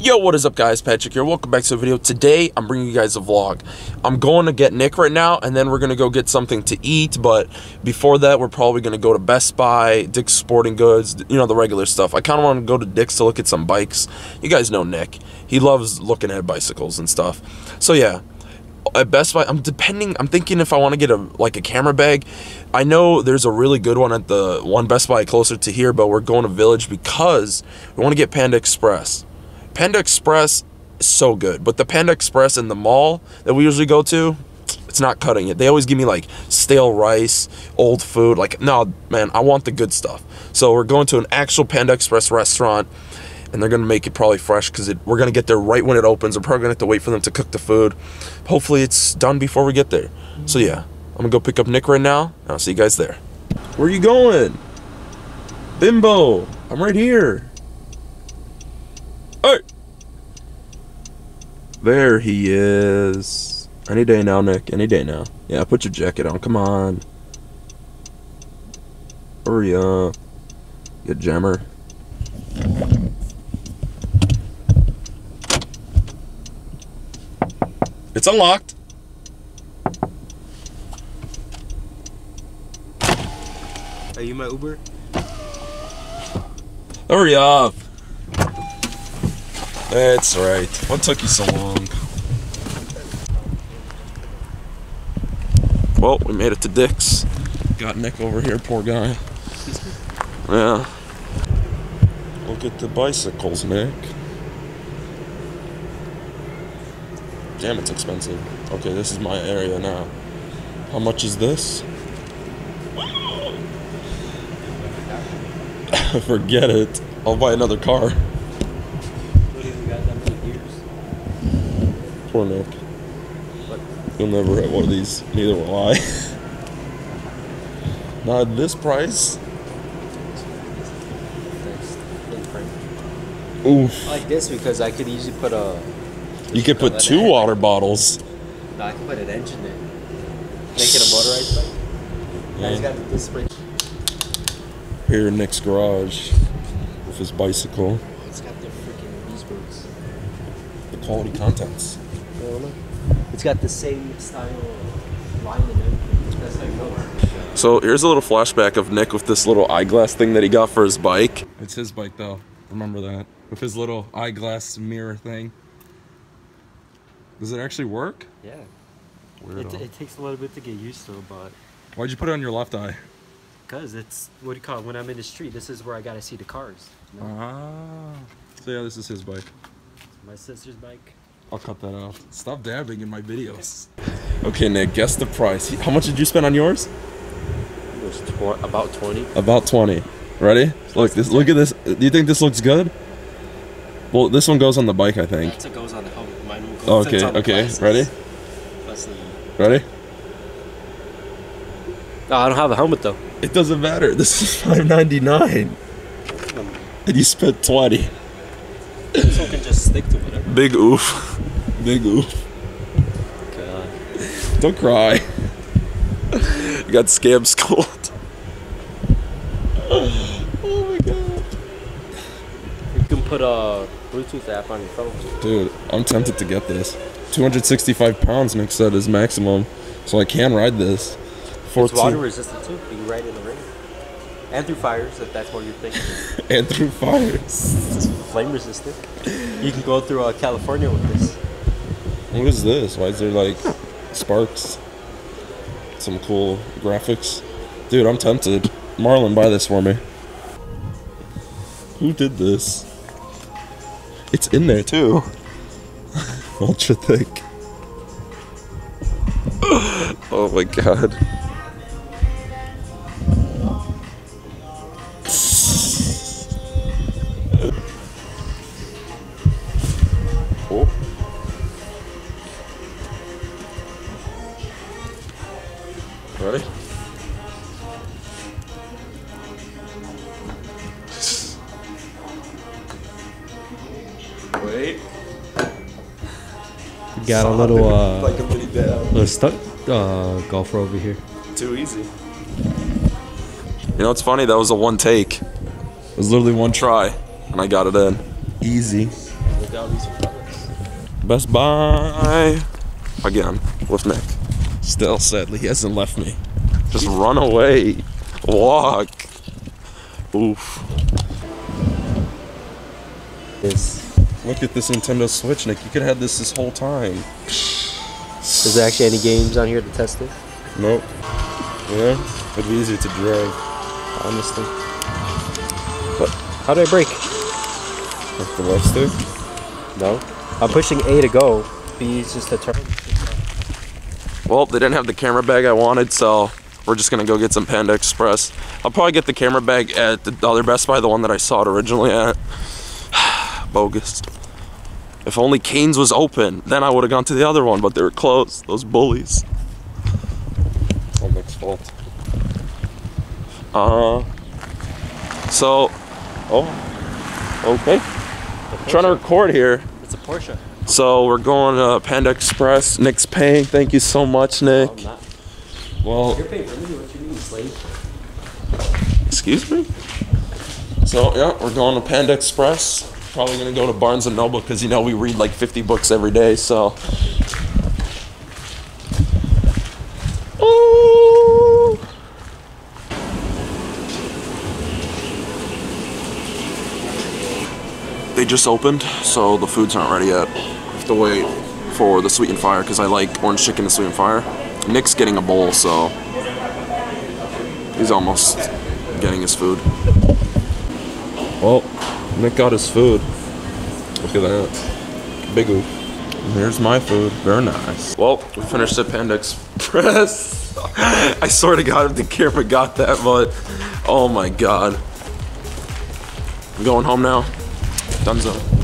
Yo, what is up guys? Patrick here. Welcome back to the video. Today, I'm bringing you guys a vlog. I'm going to get Nick right now, and then we're going to go get something to eat, but before that, we're probably going to go to Best Buy, Dick's Sporting Goods, you know, the regular stuff. I kind of want to go to Dick's to look at some bikes. You guys know Nick. He loves looking at bicycles and stuff. So yeah, at Best Buy, I'm depending. I'm thinking if I want to get a like a camera bag. I know there's a really good one at the one Best Buy closer to here, but we're going to Village because we want to get Panda Express. Panda Express so good, but the Panda Express in the mall that we usually go to, it's not cutting it. They always give me like stale rice, old food. Like, no, man, I want the good stuff. So we're going to an actual Panda Express restaurant, and they're gonna make it probably fresh because we're gonna get there right when it opens. We're probably gonna have to wait for them to cook the food. Hopefully, it's done before we get there. So yeah, I'm gonna go pick up Nick right now, and I'll see you guys there. Where you going? Bimbo, I'm right here. Hey! There he is. Any day now, Nick. Any day now. Yeah, put your jacket on. Come on. Hurry up. You jammer. It's unlocked. Are you my Uber? Hurry up. That's right. What took you so long? Well, we made it to Dick's. Got Nick over here, poor guy. Yeah. Look at the bicycles, Nick. Damn, it's expensive. Okay, this is my area now. How much is this? Forget it. I'll buy another car. What even got that many years? Poor Nick. You'll never have one of these. Neither will I. Not at this price. Oof. I like this because I could easily put a. You could put two water bottles. No, I can put an engine in. Make it a motorized bike. I just got this spring. Here in Nick's garage with his bicycle. It's got the freaking these. The quality contents. It's got the same style line and everything. That's how you know. So here's a little flashback of Nick with this little eyeglass thing that he got for his bike. It's his bike though. Remember that. With his little eyeglass mirror thing. Does it actually work? Yeah. It, it takes a little bit to get used to, but Why'd you put it on your left eye? because it's what do you call it? When I'm in the street, this is where I gotta see the cars. you know? Ah. So yeah, this is his bike. My sister's bike. I'll cut that off. Stop dabbing in my videos. Okay, Nick, guess the price. How much did you spend on yours? It was tw- about twenty. About 20. Ready? Look, this look at this. Do you think this looks good? Well, this one goes on the bike, I think. That's what goes on the helmet. Mine will go. Okay, on okay. glasses. Ready? That's the- Ready? No, I don't have a helmet though. It doesn't matter. This is 5.99. And you spent 20. This one can just stick to whatever. Big oof. Big oof. God. Don't cry. you got scam schooled. Oh my god. You can put a Bluetooth app on your phone. Dude, I'm tempted to get this. 265 pounds, Nick said, is maximum. So I can ride this. 14. It's water resistant too. You can ride in the rain. And through fires, if that's what you're thinking. and through fires. it's flame resistant. You can go through uh, California with this. What is this? Why is there like sparks? Some cool graphics. Dude, I'm tempted. Marlon, buy this for me. Who did this? It's in there too. Ultra thick. oh my god. Wait. Got a little uh, Like a mini dab. little stuck uh, golfer over here. Too easy. You know, it's funny. That was a one take. It was literally one try, and I got it in. Easy. Best Buy again with Nick. Still, sadly, he hasn't left me. Just run away, walk. Oof. This Look at this Nintendo Switch, Nick. You could have had this this whole time. is there actually any games on here to test it? Nope. Yeah, it'd be easier to drive. Honestly. What? How did I break? With the left stick. No. I'm pushing A to go. B is just a turn. Well, they didn't have the camera bag I wanted, so we're just gonna go get some Panda Express. I'll probably get the camera bag at the other Best Buy, the one that I saw it originally at. Bogus. If only Cane's was open, then I would have gone to the other one, but they were closed. Those bullies. It's all Nick's fault. Uh. So, oh, okay. Trying to record here. It's a Porsche. So we're going to Panda Express. Nick's paying. Thank you so much, Nick. I'm not. Well, You're paying for me. What you mean, slave? excuse me. So yeah, we're going to Panda Express. Probably gonna go to Barnes and Noble because you know we read like 50 books every day. So. Ooh. They just opened, so the food's not ready yet. have to wait for the sweet and fire because I like orange chicken and sweet and fire. Nick's getting a bowl, so he's almost getting his food. Well, Nick got his food. Look at that. Big oop. And here's my food. Very nice. Well, we finished at Panda Express. I swear to God if the camera got that, but oh my God. I'm going home now. Dunzo.